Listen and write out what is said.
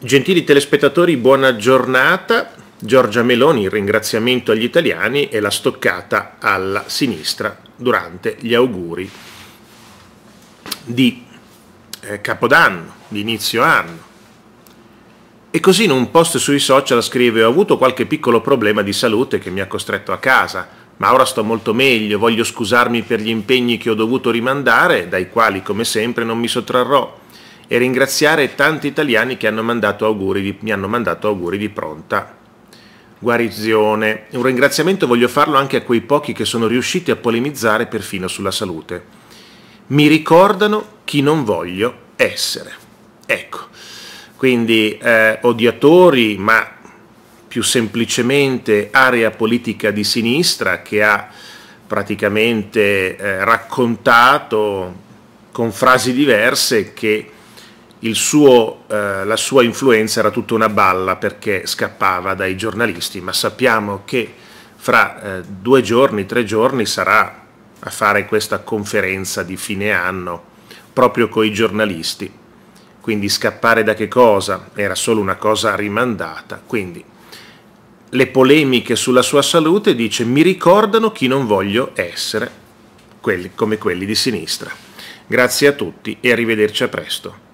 Gentili telespettatori, buona giornata. Giorgia Meloni, il ringraziamento agli italiani e la stoccata alla sinistra durante gli auguri di eh, Capodanno, di inizio anno. E così in un post sui social scrive ho avuto qualche piccolo problema di salute che mi ha costretto a casa, ma ora sto molto meglio, voglio scusarmi per gli impegni che ho dovuto rimandare, dai quali come sempre non mi sottrarrò e ringraziare tanti italiani che hanno di, mi hanno mandato auguri di pronta guarigione. Un ringraziamento voglio farlo anche a quei pochi che sono riusciti a polemizzare perfino sulla salute. Mi ricordano chi non voglio essere. Ecco, quindi eh, odiatori, ma più semplicemente area politica di sinistra che ha praticamente eh, raccontato con frasi diverse che suo, eh, la sua influenza era tutta una balla perché scappava dai giornalisti, ma sappiamo che fra eh, due giorni, tre giorni sarà a fare questa conferenza di fine anno proprio con i giornalisti. Quindi scappare da che cosa? Era solo una cosa rimandata. Quindi le polemiche sulla sua salute dice mi ricordano chi non voglio essere, quelli, come quelli di sinistra. Grazie a tutti e arrivederci a presto.